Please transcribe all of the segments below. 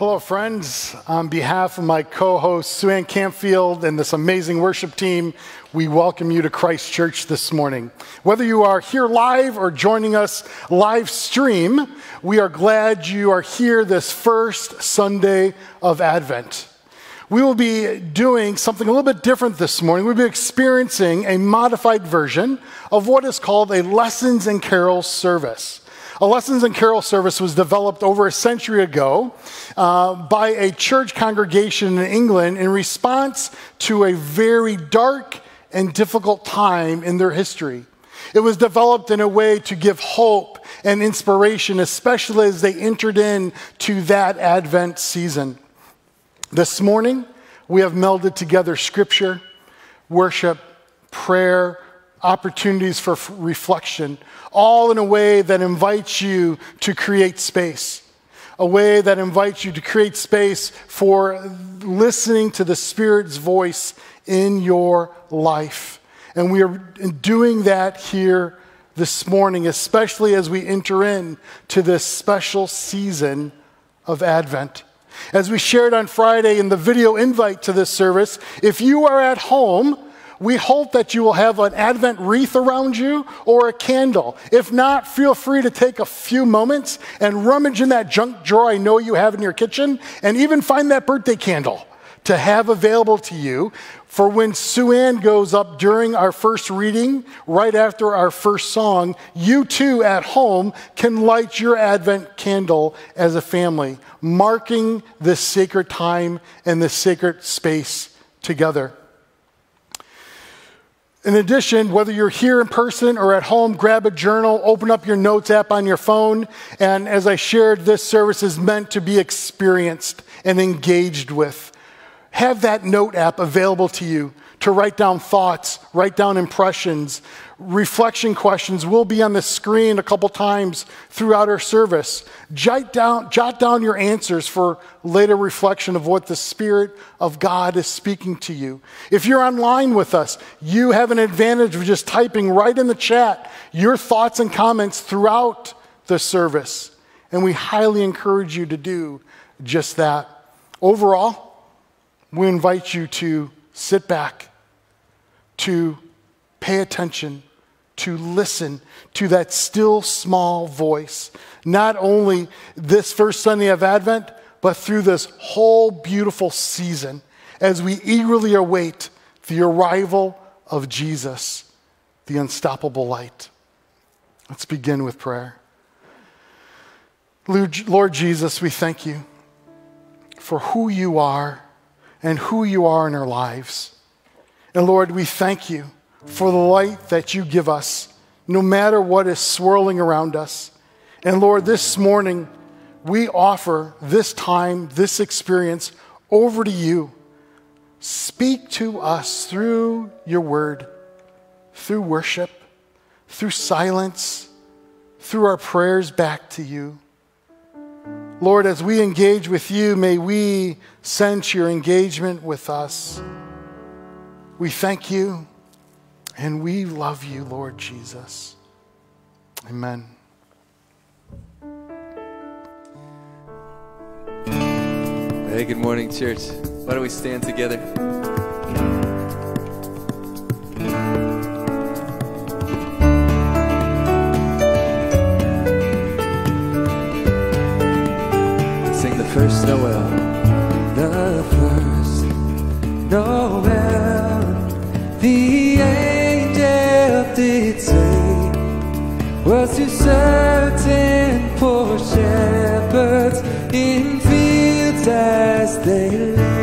Hello, friends. On behalf of my co host, Suanne Camfield, and this amazing worship team, we welcome you to Christ Church this morning. Whether you are here live or joining us live stream, we are glad you are here this first Sunday of Advent. We will be doing something a little bit different this morning. We'll be experiencing a modified version of what is called a Lessons and Carols service. A Lessons and Carol service was developed over a century ago uh, by a church congregation in England in response to a very dark and difficult time in their history. It was developed in a way to give hope and inspiration, especially as they entered into that Advent season. This morning, we have melded together scripture, worship, prayer, opportunities for reflection, all in a way that invites you to create space, a way that invites you to create space for listening to the Spirit's voice in your life. And we are doing that here this morning, especially as we enter in to this special season of Advent. As we shared on Friday in the video invite to this service, if you are at home, we hope that you will have an Advent wreath around you or a candle. If not, feel free to take a few moments and rummage in that junk drawer I know you have in your kitchen and even find that birthday candle to have available to you for when Suanne goes up during our first reading, right after our first song, you too at home can light your Advent candle as a family, marking this sacred time and this sacred space together. In addition, whether you're here in person or at home, grab a journal, open up your notes app on your phone, and as I shared, this service is meant to be experienced and engaged with. Have that note app available to you to write down thoughts, write down impressions, reflection questions will be on the screen a couple times throughout our service. Jot down, jot down your answers for later reflection of what the Spirit of God is speaking to you. If you're online with us, you have an advantage of just typing right in the chat your thoughts and comments throughout the service. And we highly encourage you to do just that. Overall, we invite you to sit back, to pay attention to listen to that still small voice, not only this first Sunday of Advent, but through this whole beautiful season as we eagerly await the arrival of Jesus, the unstoppable light. Let's begin with prayer. Lord Jesus, we thank you for who you are and who you are in our lives. And Lord, we thank you for the light that you give us, no matter what is swirling around us. And Lord, this morning, we offer this time, this experience over to you. Speak to us through your word, through worship, through silence, through our prayers back to you. Lord, as we engage with you, may we sense your engagement with us. We thank you and we love you, Lord Jesus. Amen. Hey, good morning, church. Why don't we stand together? Sing the first Noel. The first Noel. Was to certain poor shepherds in fields as they lay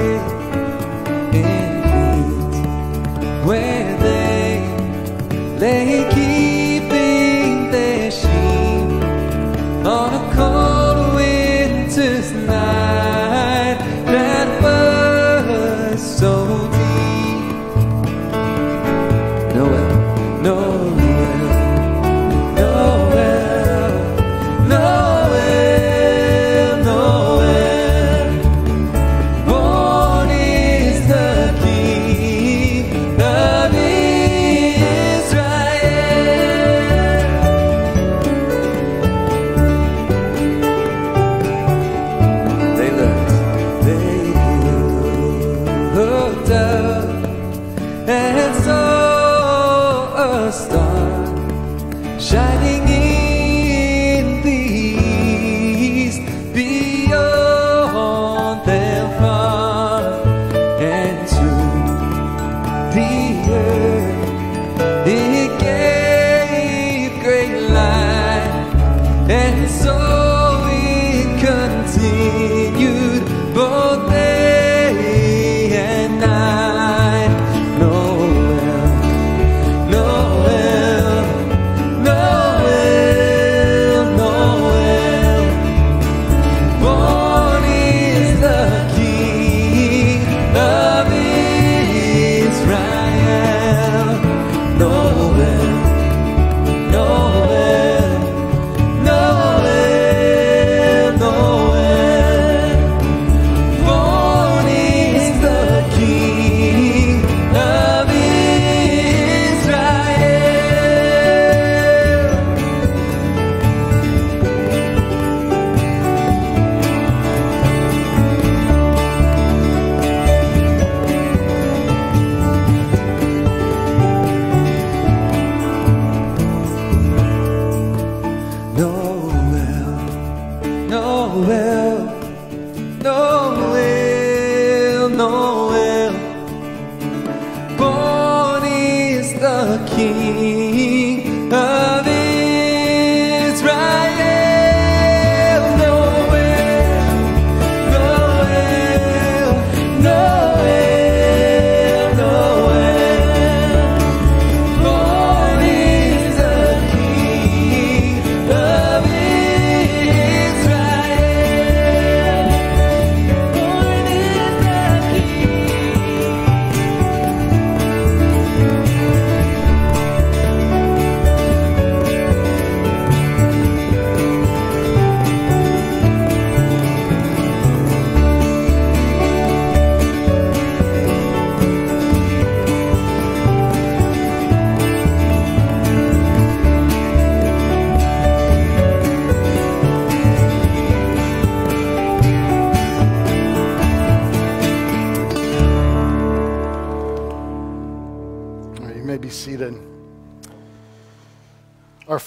is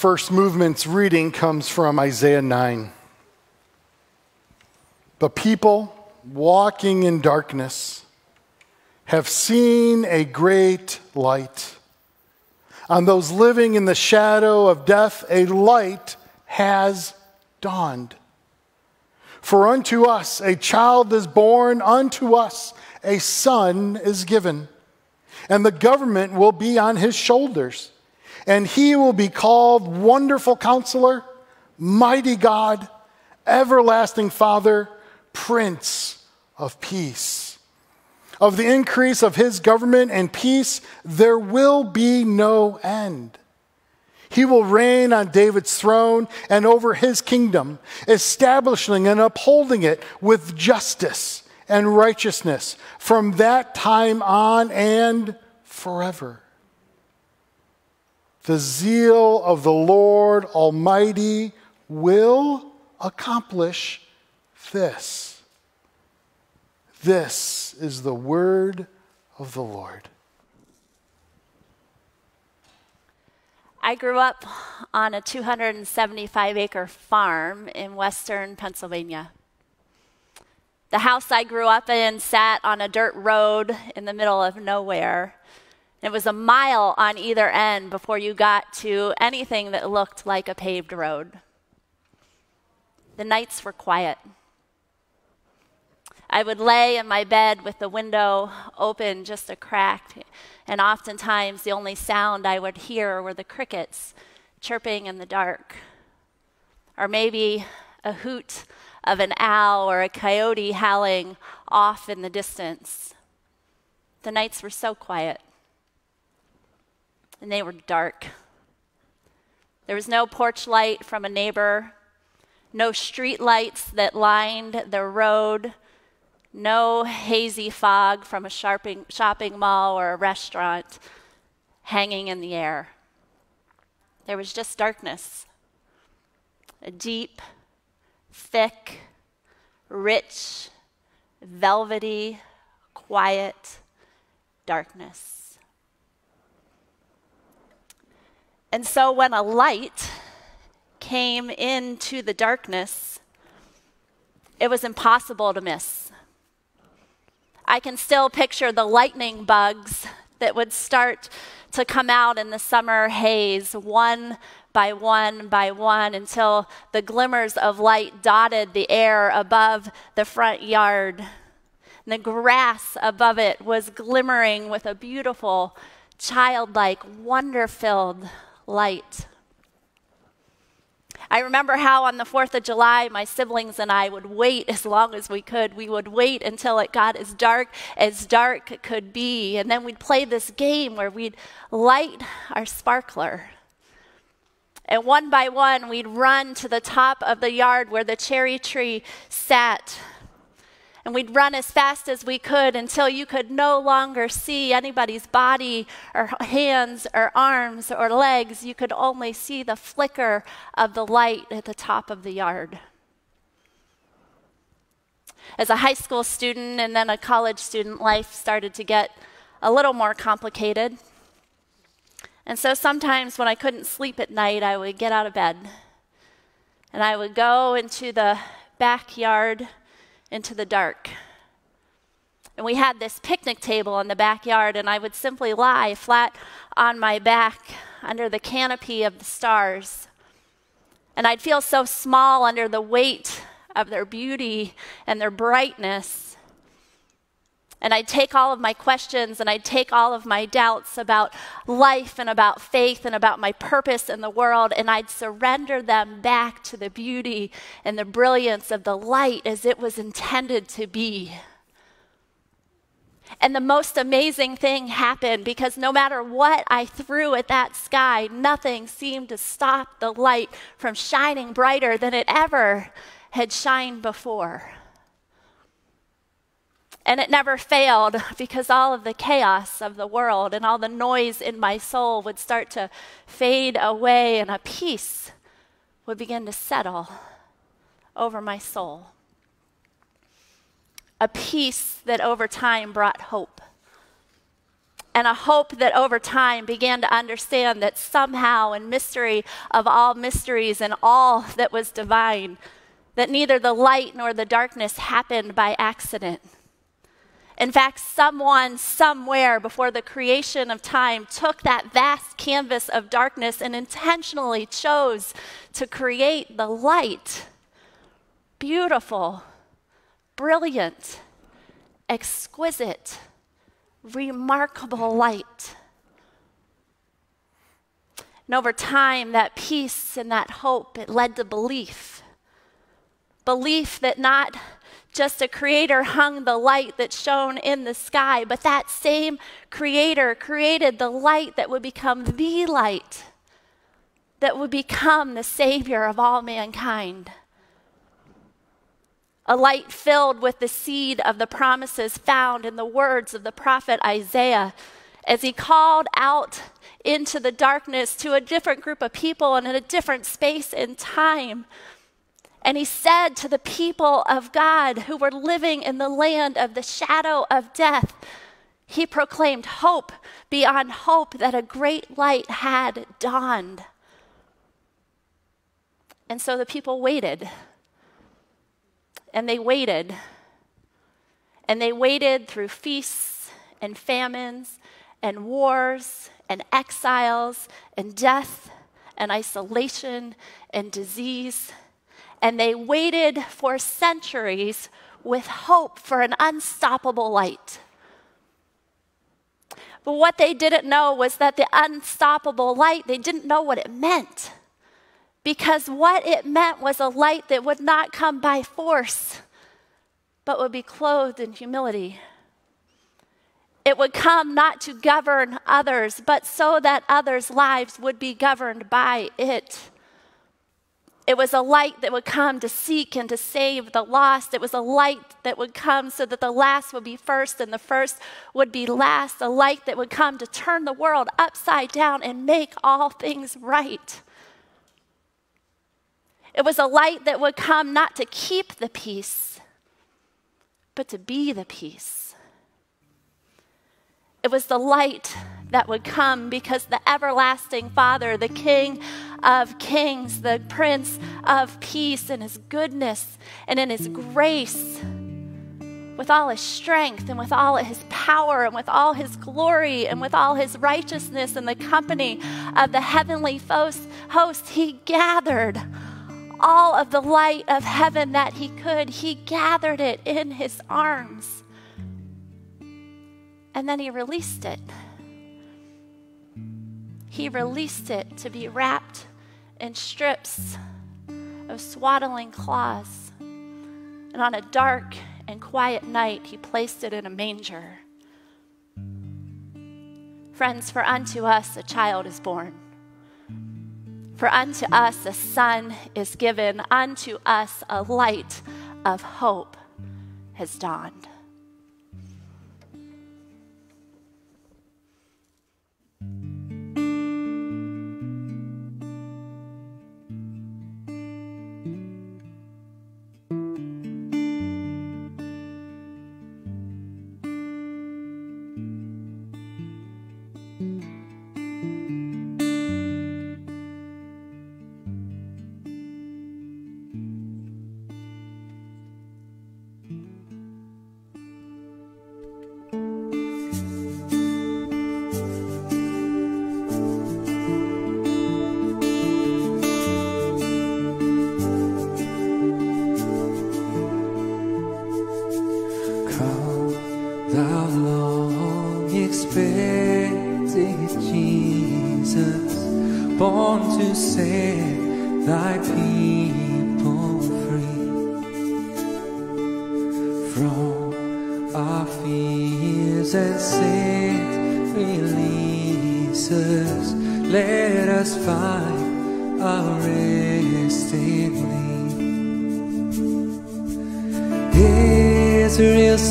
first movement's reading comes from Isaiah 9. The people walking in darkness have seen a great light. On those living in the shadow of death, a light has dawned. For unto us a child is born, unto us a son is given and the government will be on his shoulders. And he will be called Wonderful Counselor, Mighty God, Everlasting Father, Prince of Peace. Of the increase of his government and peace, there will be no end. He will reign on David's throne and over his kingdom, establishing and upholding it with justice and righteousness from that time on and forever. The zeal of the Lord Almighty will accomplish this. This is the word of the Lord. I grew up on a 275 acre farm in western Pennsylvania. The house I grew up in sat on a dirt road in the middle of nowhere. It was a mile on either end before you got to anything that looked like a paved road. The nights were quiet. I would lay in my bed with the window open just a crack, and oftentimes the only sound I would hear were the crickets chirping in the dark, or maybe a hoot of an owl or a coyote howling off in the distance. The nights were so quiet, and they were dark. There was no porch light from a neighbor, no street lights that lined the road, no hazy fog from a shopping, shopping mall or a restaurant hanging in the air. There was just darkness, a deep, thick, rich, velvety, quiet darkness. And so when a light came into the darkness, it was impossible to miss. I can still picture the lightning bugs that would start to come out in the summer haze, one by one by one, until the glimmers of light dotted the air above the front yard. And the grass above it was glimmering with a beautiful, childlike, wonder filled light. I remember how on the 4th of July, my siblings and I would wait as long as we could. We would wait until it got as dark as dark could be. And then we'd play this game where we'd light our sparkler. And one by one, we'd run to the top of the yard where the cherry tree sat. And we'd run as fast as we could until you could no longer see anybody's body or hands or arms or legs. You could only see the flicker of the light at the top of the yard. As a high school student and then a college student, life started to get a little more complicated. And so sometimes when I couldn't sleep at night, I would get out of bed and I would go into the backyard into the dark. And we had this picnic table in the backyard, and I would simply lie flat on my back under the canopy of the stars. And I'd feel so small under the weight of their beauty and their brightness. And I'd take all of my questions and I'd take all of my doubts about life and about faith and about my purpose in the world, and I'd surrender them back to the beauty and the brilliance of the light as it was intended to be. And the most amazing thing happened because no matter what I threw at that sky, nothing seemed to stop the light from shining brighter than it ever had shined before. And it never failed because all of the chaos of the world and all the noise in my soul would start to fade away, and a peace would begin to settle over my soul a peace that over time brought hope. And a hope that over time began to understand that somehow, in mystery of all mysteries and all that was divine, that neither the light nor the darkness happened by accident. In fact, someone somewhere before the creation of time took that vast canvas of darkness and intentionally chose to create the light. Beautiful, brilliant, exquisite, remarkable light. And over time, that peace and that hope, it led to belief. Belief that not just a creator hung the light that shone in the sky, but that same creator created the light that would become the light, that would become the savior of all mankind a light filled with the seed of the promises found in the words of the prophet Isaiah as he called out into the darkness to a different group of people and in a different space and time. And he said to the people of God who were living in the land of the shadow of death, he proclaimed hope beyond hope that a great light had dawned. And so the people waited and they waited. And they waited through feasts and famines and wars and exiles and death and isolation and disease. And they waited for centuries with hope for an unstoppable light. But what they didn't know was that the unstoppable light, they didn't know what it meant because what it meant was a light that would not come by force, but would be clothed in humility. It would come not to govern others, but so that others' lives would be governed by it. It was a light that would come to seek and to save the lost. It was a light that would come so that the last would be first and the first would be last. A light that would come to turn the world upside down and make all things right. It was a light that would come not to keep the peace, but to be the peace. It was the light that would come because the everlasting Father, the King of kings, the Prince of peace, in his goodness and in his grace, with all his strength and with all his power and with all his glory and with all his righteousness and the company of the heavenly host, he gathered all of the light of heaven that he could. He gathered it in his arms. And then he released it. He released it to be wrapped in strips of swaddling cloths. And on a dark and quiet night, he placed it in a manger. Friends, for unto us a child is born. For unto us a son is given, unto us a light of hope has dawned.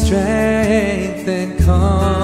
Strength and consolation,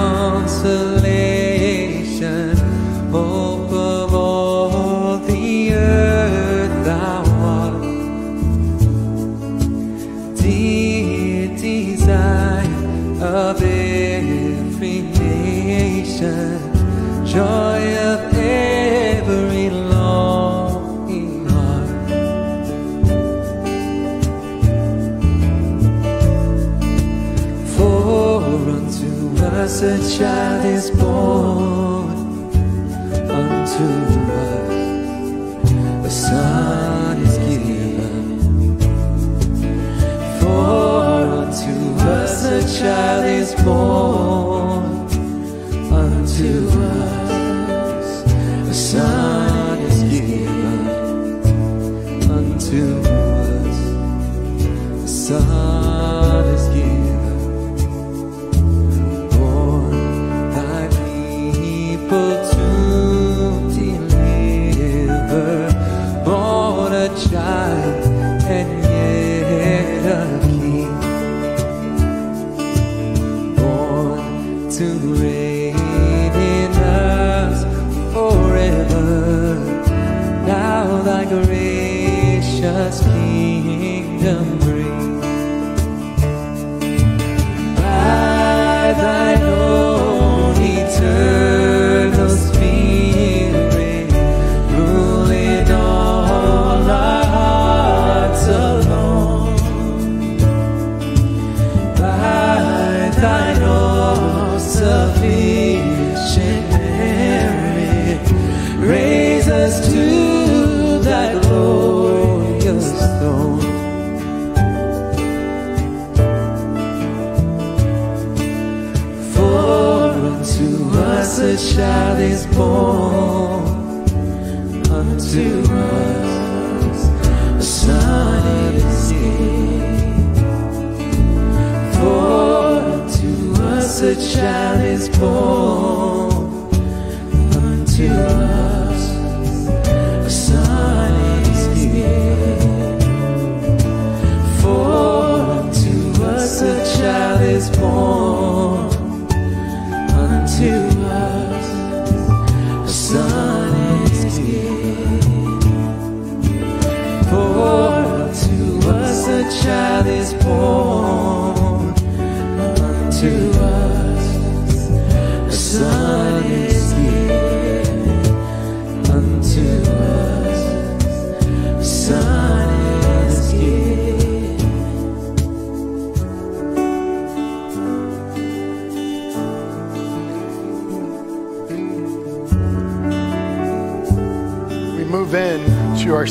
us a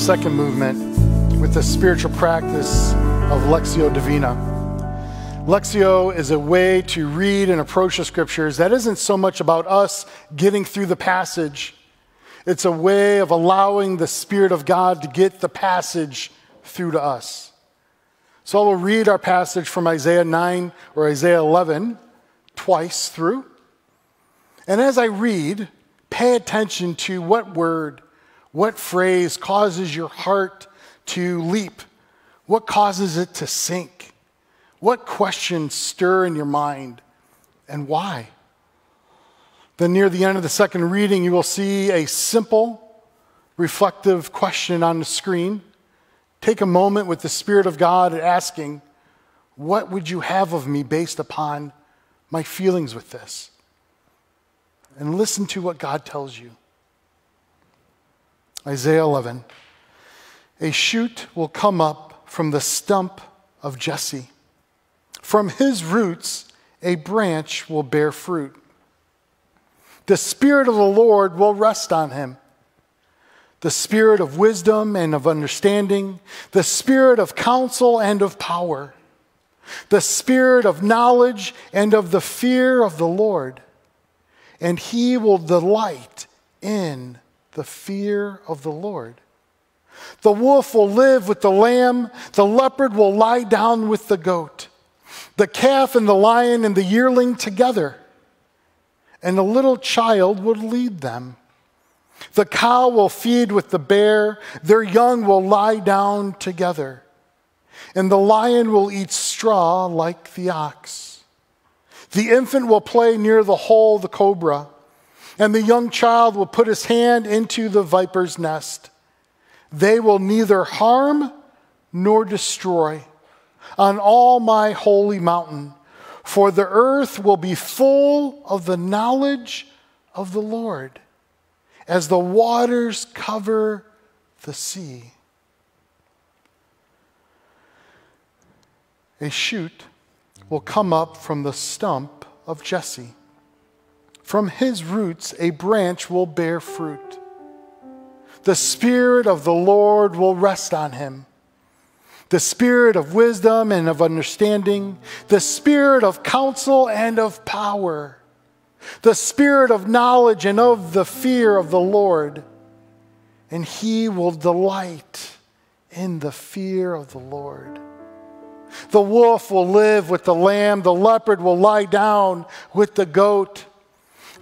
second movement with the spiritual practice of Lectio Divina. Lexio is a way to read and approach the scriptures that isn't so much about us getting through the passage, it's a way of allowing the Spirit of God to get the passage through to us. So I will read our passage from Isaiah 9 or Isaiah 11 twice through. And as I read, pay attention to what word, what phrase causes your heart to leap, what causes it to sink, what questions stir in your mind, and why. Then, near the end of the second reading, you will see a simple, reflective question on the screen. Take a moment with the Spirit of God asking, What would you have of me based upon my feelings with this? And listen to what God tells you. Isaiah 11 A shoot will come up from the stump of Jesse. From his roots, a branch will bear fruit. The Spirit of the Lord will rest on him the Spirit of wisdom and of understanding, the Spirit of counsel and of power, the Spirit of knowledge and of the fear of the Lord. and he will delight in the fear of the Lord. The wolf will live with the lamb, the leopard will lie down with the goat, the calf and the lion and the yearling together, and the little child will lead them. The cow will feed with the bear, their young will lie down together, and the lion will eat straw like the ox. The infant will play near the hole, the cobra, and the young child will put his hand into the viper's nest. They will neither harm nor destroy on all my holy mountain, for the earth will be full of the knowledge of the Lord as the waters cover the sea. A shoot will come up from the stump of Jesse. From his roots, a branch will bear fruit. The Spirit of the Lord will rest on him the Spirit of wisdom and of understanding, the Spirit of counsel and of power, the Spirit of knowledge and of the fear of the Lord. And he will delight in the fear of the Lord. The wolf will live with the lamb, the leopard will lie down with the goat,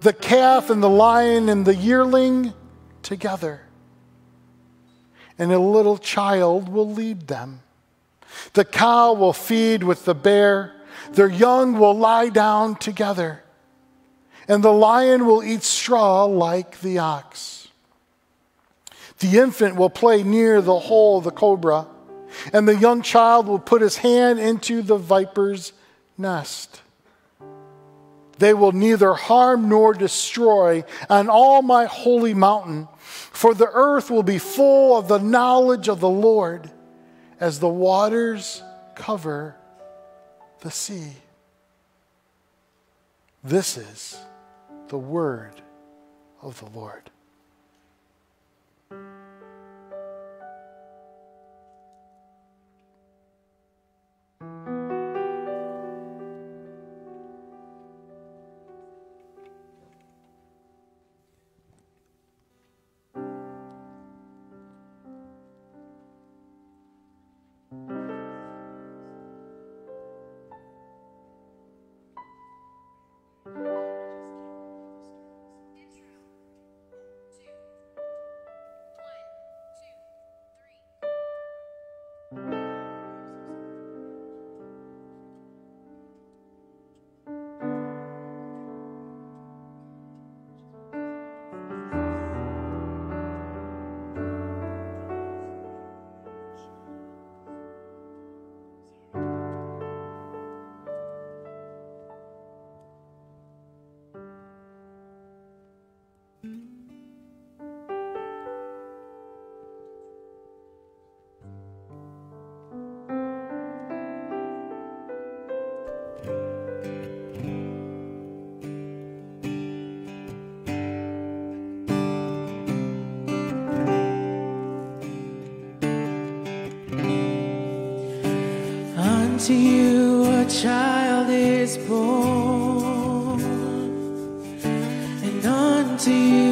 the calf and the lion and the yearling together. And a little child will lead them. The cow will feed with the bear, their young will lie down together, and the lion will eat straw like the ox. The infant will play near the hole of the cobra and the young child will put his hand into the viper's nest. They will neither harm nor destroy on all my holy mountain, for the earth will be full of the knowledge of the Lord as the waters cover the sea. This is the word of the Lord. Unto you a child is born, and unto you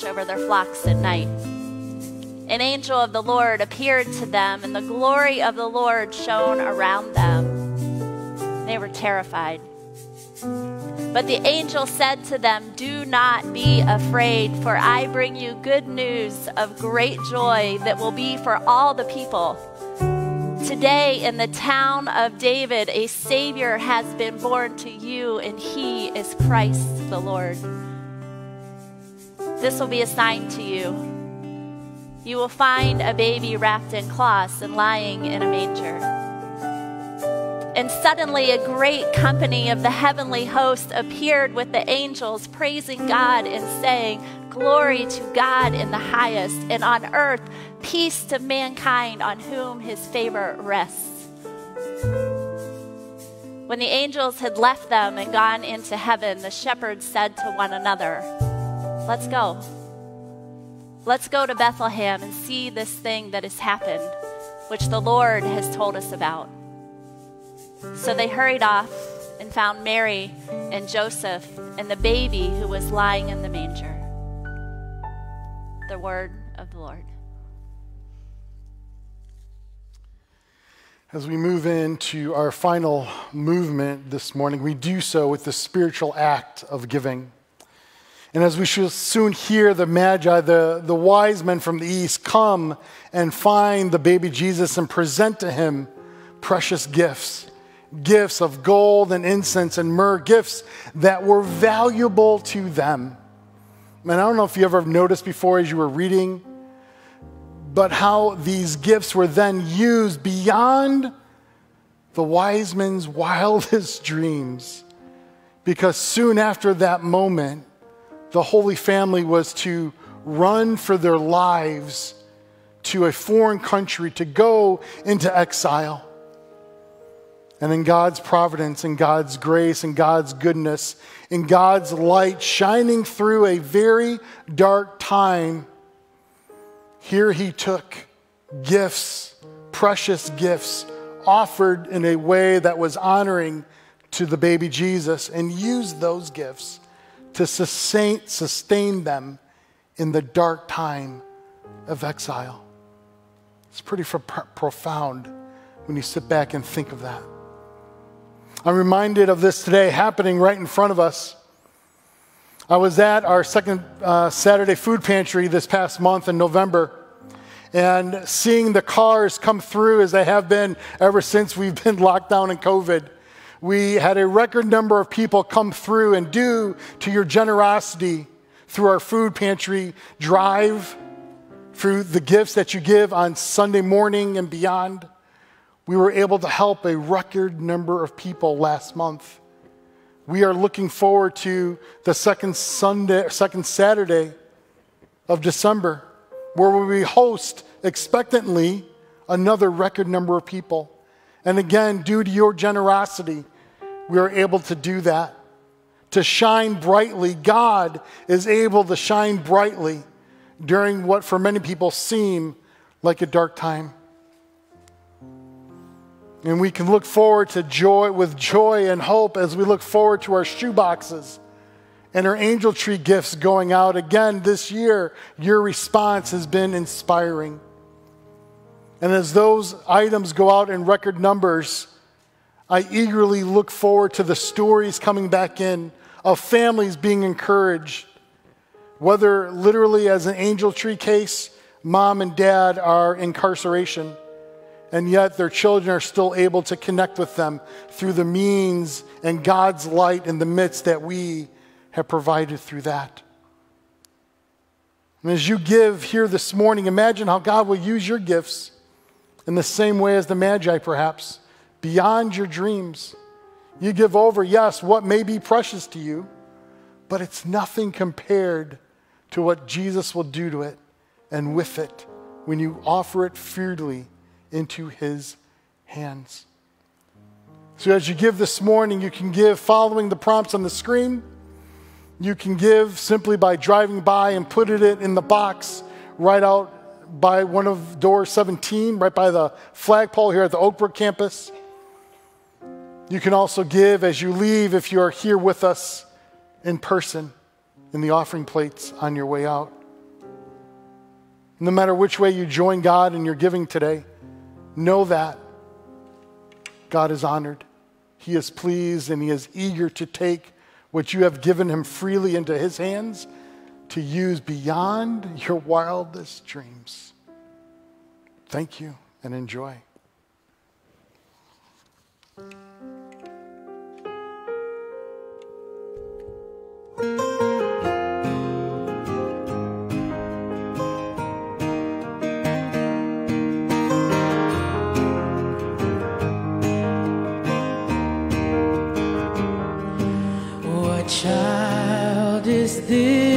watch over their flocks at night. An angel of the Lord appeared to them, and the glory of the Lord shone around them. They were terrified. But the angel said to them, Do not be afraid, for I bring you good news of great joy that will be for all the people. Today, in the town of David, a Savior has been born to you, and he is Christ the Lord. This will be a sign to you. You will find a baby wrapped in cloths and lying in a manger. And suddenly, a great company of the heavenly host appeared with the angels, praising God and saying, Glory to God in the highest, and on earth, peace to mankind on whom his favor rests. When the angels had left them and gone into heaven, the shepherds said to one another, Let's go. Let's go to Bethlehem and see this thing that has happened, which the Lord has told us about. So they hurried off and found Mary and Joseph and the baby who was lying in the manger the word of the Lord. As we move into our final movement this morning, we do so with the spiritual act of giving. And as we shall soon hear the Magi, the, the wise men from the east, come and find the baby Jesus and present to him precious gifts gifts of gold and incense and myrrh, gifts that were valuable to them. And I don't know if you ever noticed before as you were reading, but how these gifts were then used beyond the wise men's wildest dreams. Because soon after that moment, the Holy Family was to run for their lives to a foreign country to go into exile. And in God's providence and God's grace and God's goodness, in God's light shining through a very dark time, here he took gifts, precious gifts, offered in a way that was honoring to the baby Jesus, and used those gifts to sustain, sustain them in the dark time of exile. It's pretty profound when you sit back and think of that. I'm reminded of this today happening right in front of us. I was at our second uh, Saturday food pantry this past month in November and seeing the cars come through as they have been ever since we've been locked down in COVID. We had a record number of people come through, and due to your generosity through our food pantry drive, through the gifts that you give on Sunday morning and beyond, we were able to help a record number of people last month. We are looking forward to the second Sunday, second Saturday of December, where we host expectantly another record number of people. And again, due to your generosity, we are able to do that. To shine brightly, God is able to shine brightly during what for many people seem like a dark time. And we can look forward to joy with joy and hope as we look forward to our shoe boxes and our angel tree gifts going out again this year. Your response has been inspiring. And as those items go out in record numbers, I eagerly look forward to the stories coming back in of families being encouraged, whether literally as an angel tree case, mom and dad are incarceration and yet their children are still able to connect with them through the means and God's light in the midst that we have provided through that. And as you give here this morning, imagine how God will use your gifts in the same way as the Magi, perhaps, beyond your dreams. You give over, yes, what may be precious to you, but it's nothing compared to what Jesus will do to it and with it when you offer it freely into his hands. So, as you give this morning, you can give following the prompts on the screen. You can give simply by driving by and putting it in the box right out by one of door 17, right by the flagpole here at the Oakbrook campus. You can also give as you leave if you are here with us in person in the offering plates on your way out. No matter which way you join God in your giving today, know that God is honored. He is pleased and He is eager to take what you have given Him freely into His hands to use beyond your wildest dreams. Thank you and enjoy. This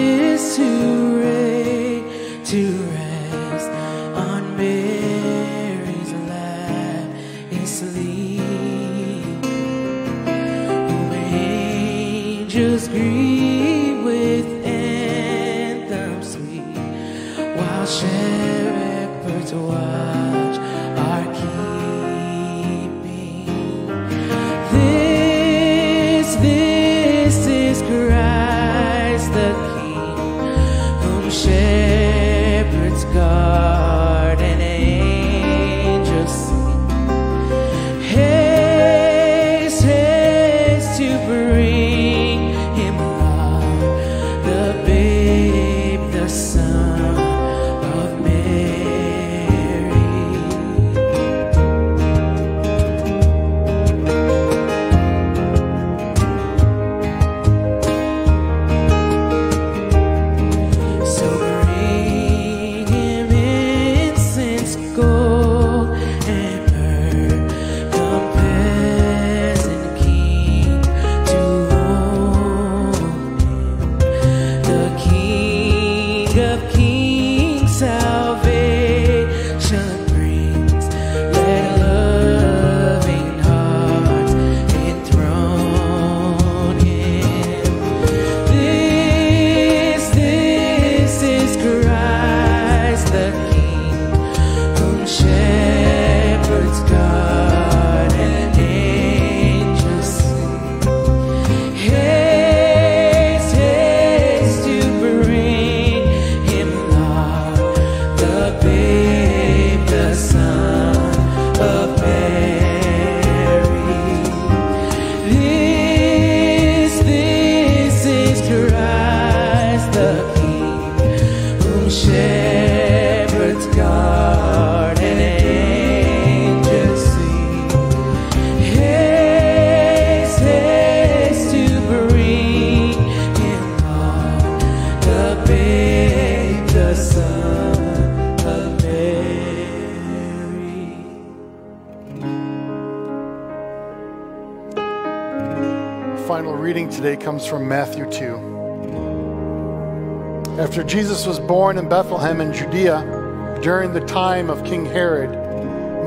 Jesus was born in Bethlehem in Judea during the time of King Herod,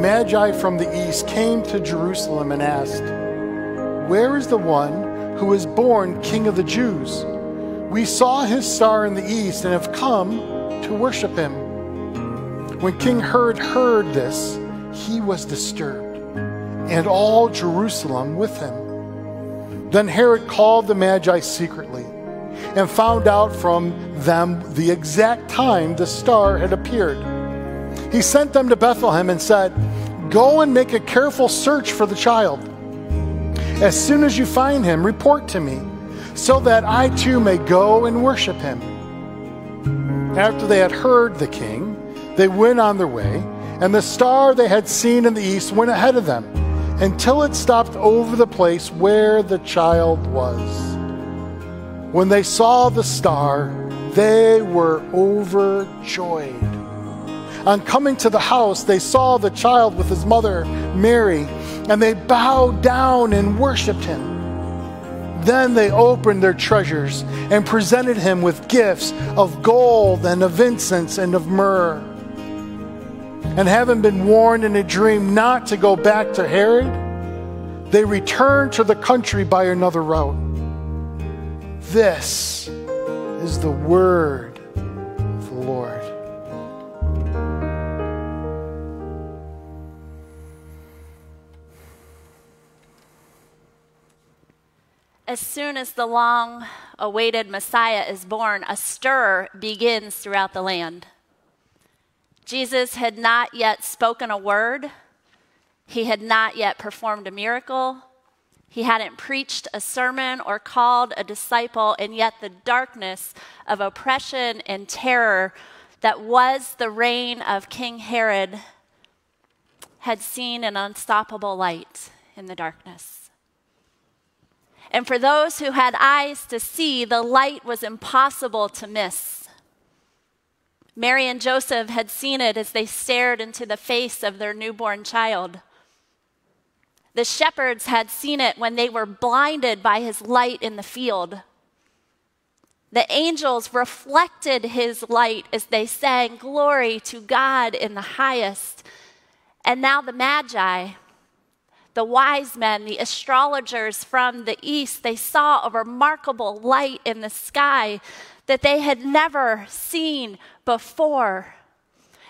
Magi from the east came to Jerusalem and asked, Where is the one who was born King of the Jews? We saw his star in the east and have come to worship him. When King Herod heard this, he was disturbed, and all Jerusalem with him. Then Herod called the Magi secretly and found out from them the exact time the star had appeared. He sent them to Bethlehem and said, Go and make a careful search for the child. As soon as you find him, report to me, so that I too may go and worship him. After they had heard the king, they went on their way, and the star they had seen in the east went ahead of them until it stopped over the place where the child was. When they saw the star, they were overjoyed. On coming to the house, they saw the child with his mother, Mary, and they bowed down and worshiped him. Then they opened their treasures and presented him with gifts of gold and of incense and of myrrh. And having been warned in a dream not to go back to Herod, they returned to the country by another route. This is the word of the Lord. as soon as the long awaited Messiah is born, a stir begins throughout the land. Jesus had not yet spoken a word, he had not yet performed a miracle, he hadn't preached a sermon or called a disciple, and yet the darkness of oppression and terror that was the reign of King Herod had seen an unstoppable light in the darkness. And for those who had eyes to see, the light was impossible to miss. Mary and Joseph had seen it as they stared into the face of their newborn child. The shepherds had seen it when they were blinded by his light in the field. The angels reflected his light as they sang, Glory to God in the highest. And now the Magi, the wise men, the astrologers from the east, they saw a remarkable light in the sky that they had never seen before.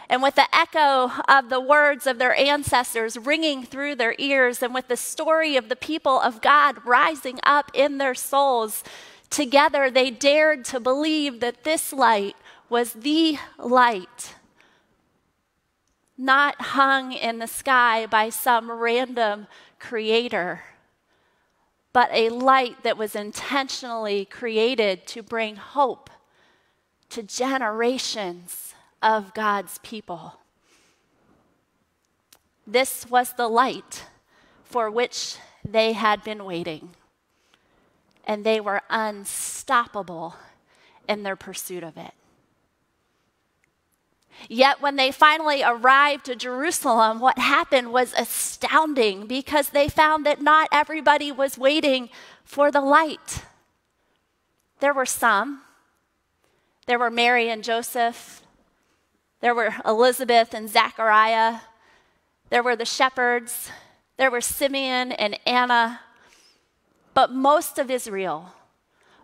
And with the echo of the words of their ancestors ringing through their ears, and with the story of the people of God rising up in their souls, together they dared to believe that this light was the light, not hung in the sky by some random creator, but a light that was intentionally created to bring hope to generations of God's people. This was the light for which they had been waiting, and they were unstoppable in their pursuit of it. Yet, when they finally arrived to Jerusalem, what happened was astounding because they found that not everybody was waiting for the light. There were some. There were Mary and Joseph, there were Elizabeth and Zachariah. There were the shepherds. There were Simeon and Anna. But most of Israel,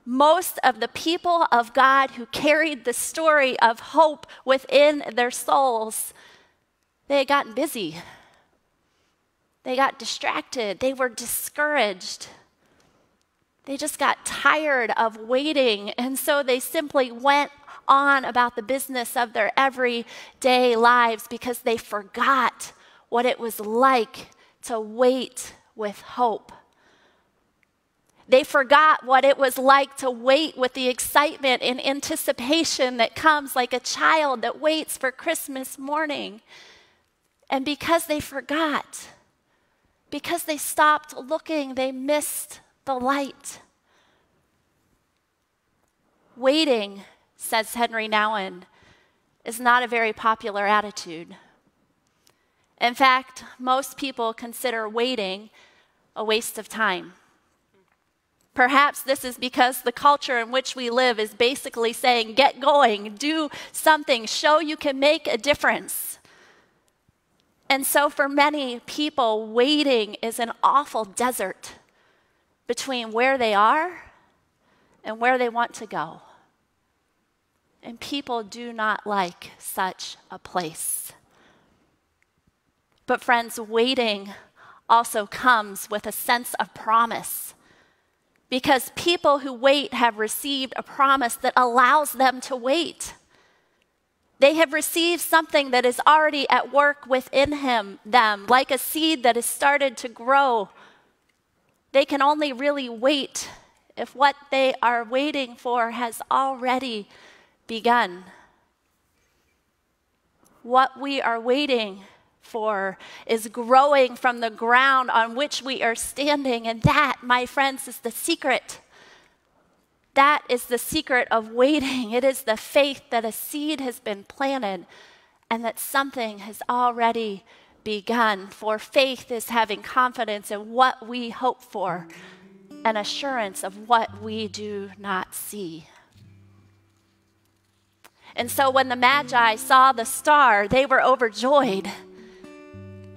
most of the people of God who carried the story of hope within their souls, they had gotten busy. They got distracted. They were discouraged. They just got tired of waiting. And so they simply went on about the business of their everyday lives because they forgot what it was like to wait with hope. They forgot what it was like to wait with the excitement and anticipation that comes like a child that waits for Christmas morning. And because they forgot, because they stopped looking, they missed the light. Waiting says Henry Nouwen, is not a very popular attitude. In fact, most people consider waiting a waste of time. Perhaps this is because the culture in which we live is basically saying, get going, do something, show you can make a difference. And so, for many people, waiting is an awful desert between where they are and where they want to go. And people do not like such a place. But, friends, waiting also comes with a sense of promise. Because people who wait have received a promise that allows them to wait. They have received something that is already at work within him, them, like a seed that has started to grow. They can only really wait if what they are waiting for has already begun. What we are waiting for is growing from the ground on which we are standing. And that, my friends, is the secret. That is the secret of waiting. It is the faith that a seed has been planted and that something has already begun. For faith is having confidence in what we hope for and assurance of what we do not see. And so when the Magi saw the star, they were overjoyed.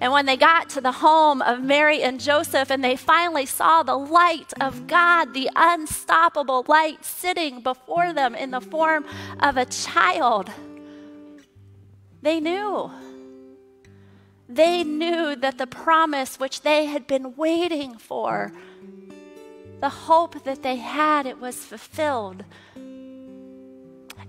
And when they got to the home of Mary and Joseph and they finally saw the light of God, the unstoppable light sitting before them in the form of a child, they knew. They knew that the promise which they had been waiting for The hope that they had, it was fulfilled.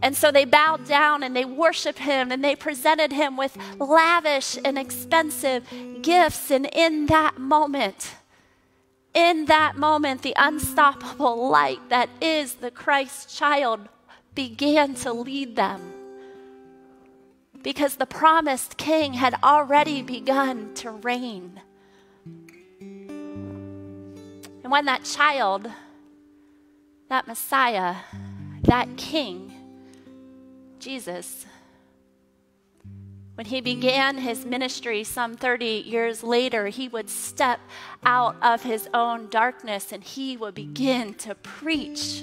And so they bowed down and they worshiped him and they presented him with lavish and expensive gifts. And in that moment, in that moment, the unstoppable light that is the Christ child began to lead them. Because the promised king had already begun to reign. And when that child, that Messiah, that king, Jesus, when he began his ministry some 30 years later, he would step out of his own darkness and he would begin to preach.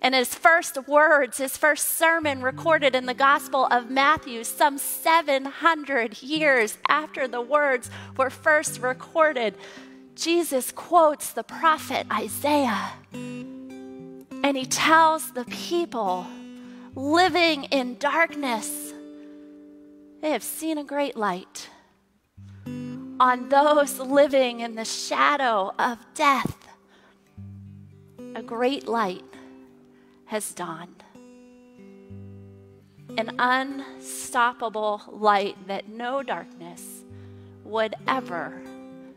And his first words, his first sermon recorded in the Gospel of Matthew, some 700 years after the words were first recorded, Jesus quotes the prophet Isaiah. And he tells the people living in darkness, they have seen a great light. On those living in the shadow of death, a great light has dawned. An unstoppable light that no darkness would ever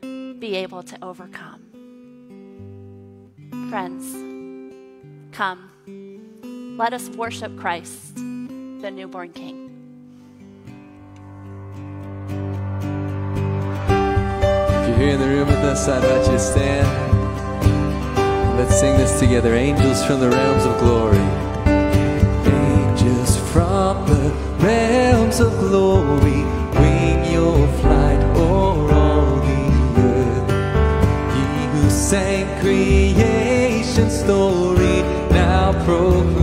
be able to overcome. Friends, Come, let us worship Christ, the newborn King. If you're here in the room with us, I invite you to stand. Let's sing this together. Angels from the realms of glory. Angels from the realms of glory, wing your flight o'er all the earth. Ye who sang creation's story, now proclaim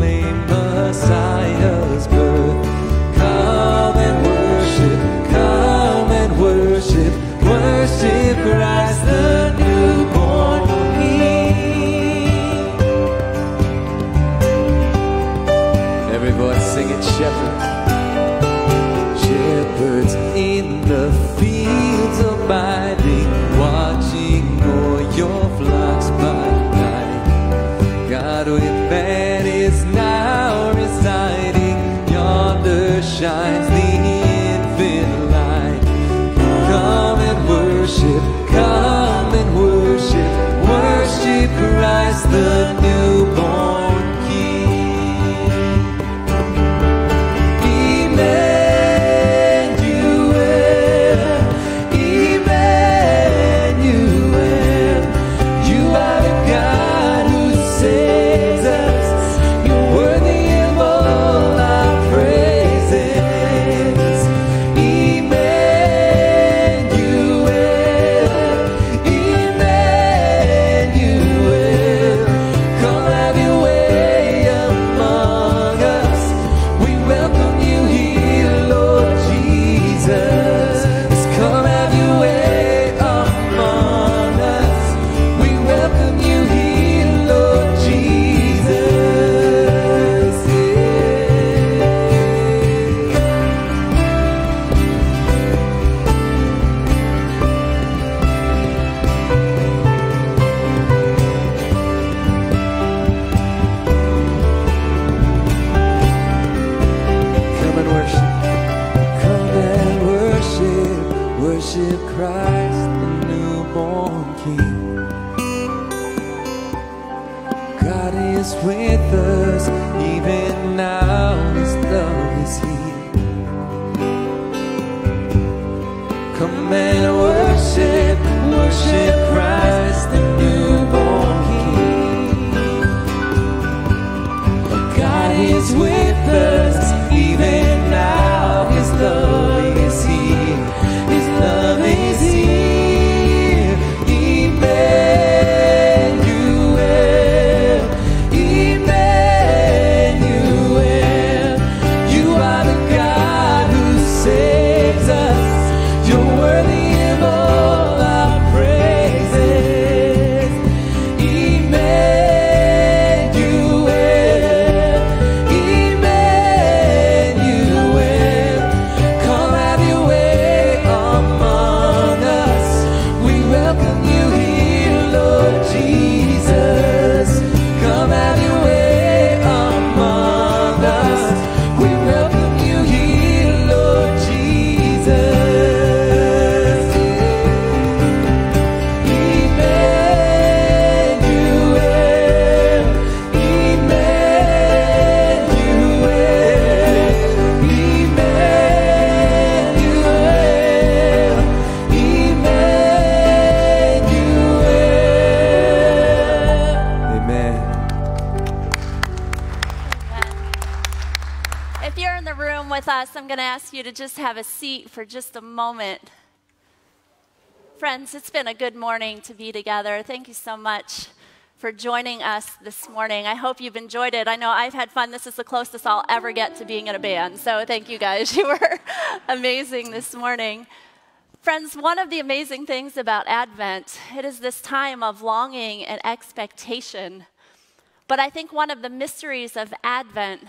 you to just have a seat for just a moment. Friends, it's been a good morning to be together. Thank you so much for joining us this morning. I hope you've enjoyed it. I know I've had fun. This is the closest I'll ever get to being in a band. So thank you guys. You were amazing this morning. Friends, one of the amazing things about Advent, it is this time of longing and expectation. But I think one of the mysteries of Advent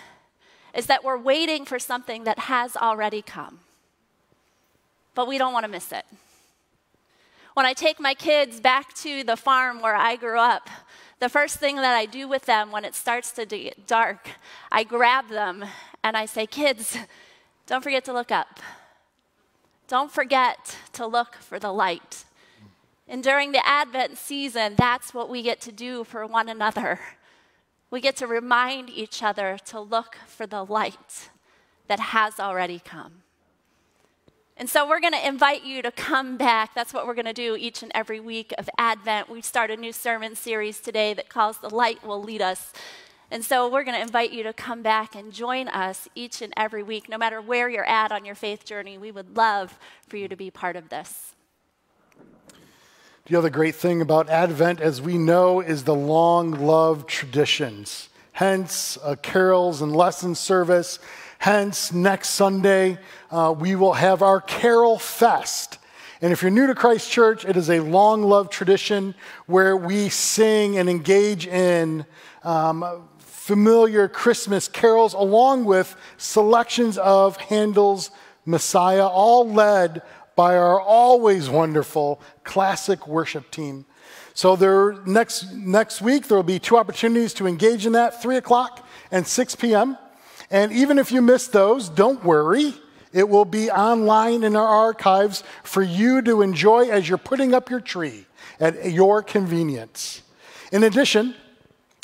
is that we're waiting for something that has already come. But we don't want to miss it. When I take my kids back to the farm where I grew up, the first thing that I do with them when it starts to get dark, I grab them and I say, Kids, don't forget to look up. Don't forget to look for the light. And during the Advent season, that's what we get to do for one another. We get to remind each other to look for the light that has already come. And so we're going to invite you to come back. That's what we're going to do each and every week of Advent. We start a new sermon series today that calls The Light Will Lead Us. And so we're going to invite you to come back and join us each and every week, no matter where you're at on your faith journey. We would love for you to be part of this. The other great thing about Advent, as we know, is the long loved traditions. Hence, uh, carols and lesson service Hence, next Sunday, uh, we will have our Carol Fest. And if you're new to Christ Church, it is a long loved tradition where we sing and engage in um, familiar Christmas carols along with selections of Handel's Messiah, all led by our always wonderful classic worship team. So there next next week there will be two opportunities to engage in that: three o'clock and six p.m. And even if you miss those, don't worry. It will be online in our archives for you to enjoy as you're putting up your tree at your convenience. In addition,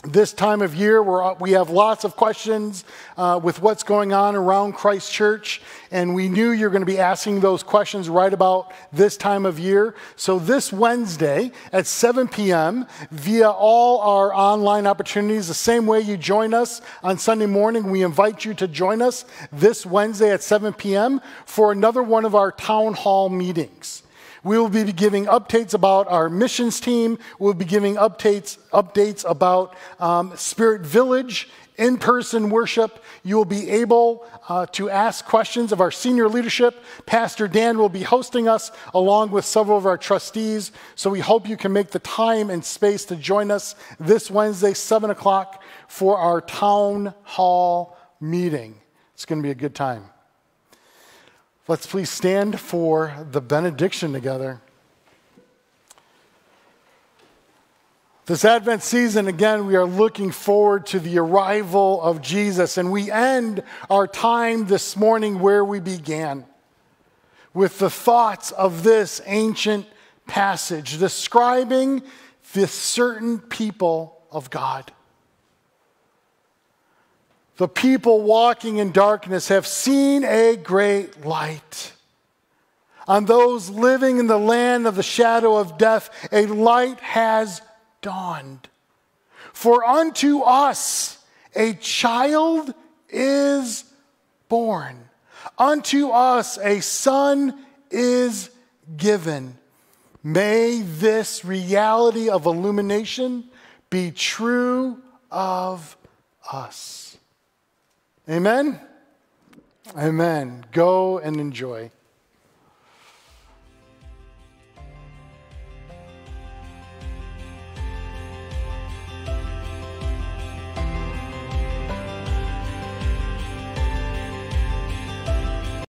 this time of year we have lots of questions uh, with what's going on around Christ Church, and we knew you're going to be asking those questions right about this time of year. So, this Wednesday at 7 p.m., via all our online opportunities, the same way you join us on Sunday morning, we invite you to join us this Wednesday at 7 p.m. for another one of our town hall meetings. We will be giving updates about our missions team. We'll be giving updates, updates about um, Spirit Village, in person worship. You will be able uh, to ask questions of our senior leadership. Pastor Dan will be hosting us along with several of our trustees. So we hope you can make the time and space to join us this Wednesday, 7 o'clock, for our town hall meeting. It's going to be a good time. Let's please stand for the benediction together. This Advent season, again, we are looking forward to the arrival of Jesus, and we end our time this morning where we began with the thoughts of this ancient passage describing the certain people of God. The people walking in darkness have seen a great light. On those living in the land of the shadow of death, a light has dawned. For unto us a child is born, unto us a son is given. May this reality of illumination be true of us. Amen? Amen. Go and enjoy.